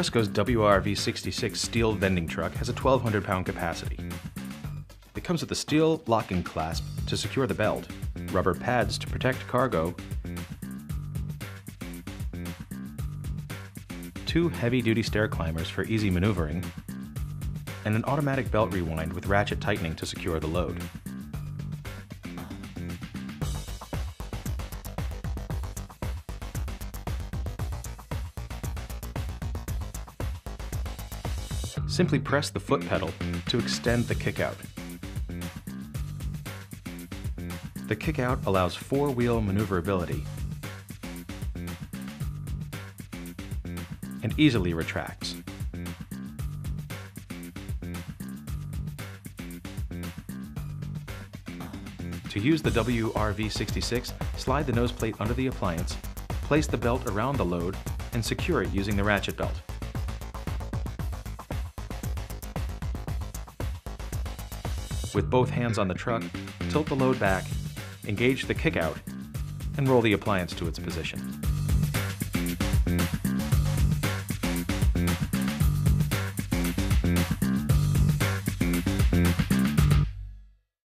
Wesco's WRV66 steel vending truck has a 1,200 pound capacity. It comes with a steel locking clasp to secure the belt, rubber pads to protect cargo, two heavy-duty stair climbers for easy maneuvering, and an automatic belt rewind with ratchet tightening to secure the load. Simply press the foot pedal to extend the kickout. The kickout allows four-wheel maneuverability and easily retracts. To use the WRV66, slide the nose plate under the appliance, place the belt around the load, and secure it using the ratchet belt. With both hands on the truck, tilt the load back, engage the kickout, and roll the appliance to its position.